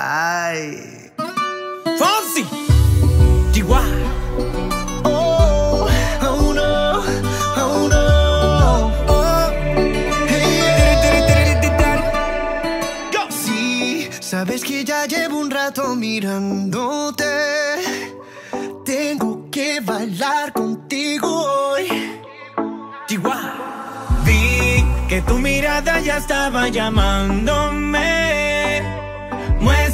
Ay. Fonsi. Chihuahua. Oh, oh no, oh no. Oh, hey, yeah. Sí, sabes que ya llevo un rato mirándote. Tengo que bailar contigo hoy. Chihuahua. Vi que tu mirada ya estaba llamándome.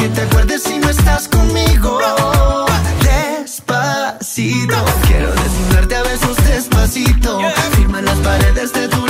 que te acuerdes si no estás conmigo. Despacito, quiero desnudarte a besos despacito. Firma las paredes de tu